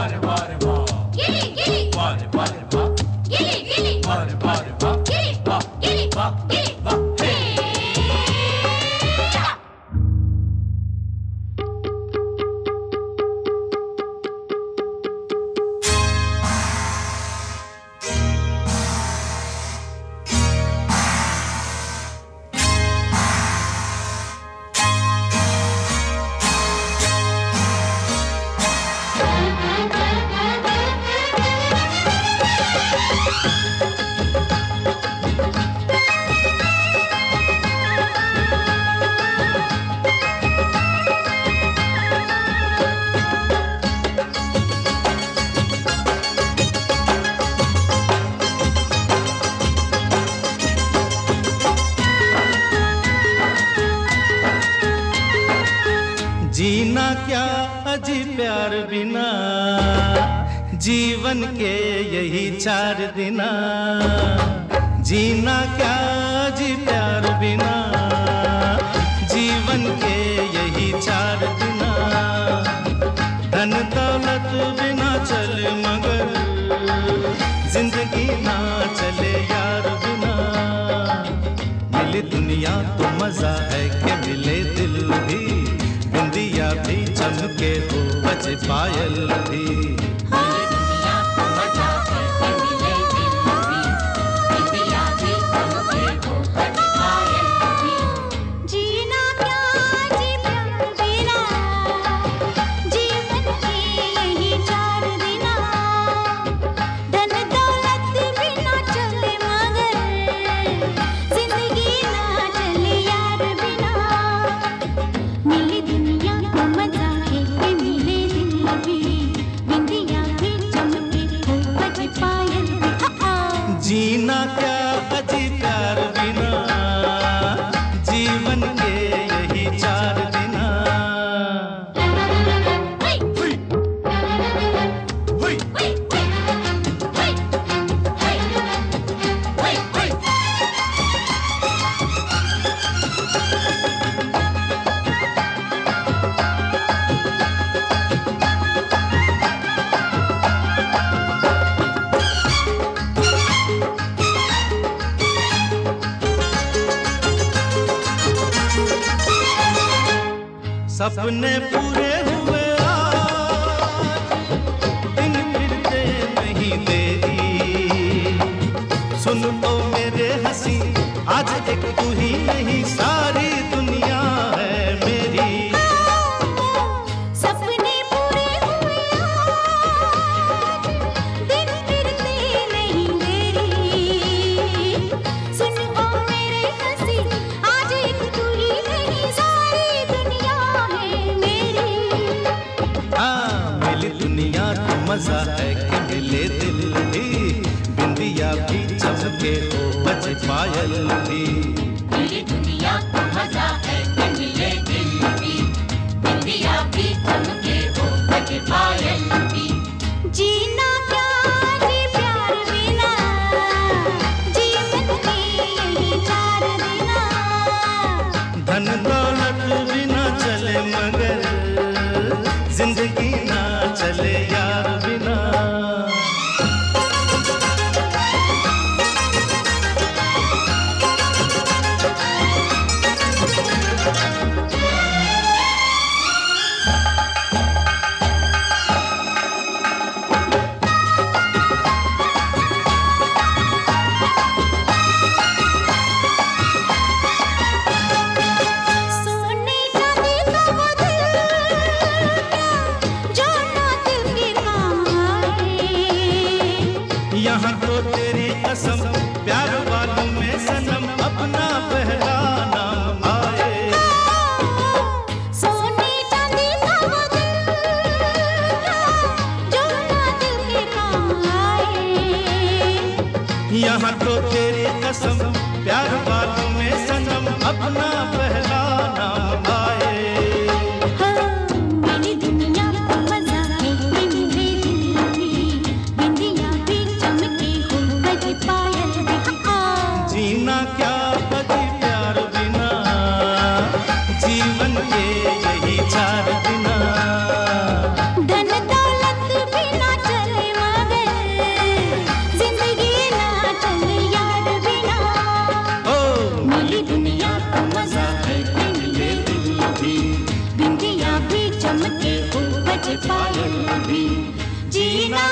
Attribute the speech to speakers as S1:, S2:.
S1: Gilly, gilly,
S2: gilly, gilly, gilly,
S1: gilly,
S2: gilly,
S1: gilly,
S2: gilly,
S1: gilly,
S2: gilly, gilly,
S3: जीना क्या अजी प्यार बिना? जीवन के यही चार दिना। जीना क्या अजी प्यार बिना? भी चमके हो
S1: बज पायल भी
S3: सीना क्या सपने पूरे हुए दिन फिरते नहीं देरी सुन तो मेरे हँसी, आज एक तू ही नहीं सा मज़ा है कि मिले दिल भी बिंदिया भी चमके हो बच पायल भी।
S1: यहाँ
S3: तो तेरी कसम प्यार वालों में सनम अपना
S1: उपज भी जीना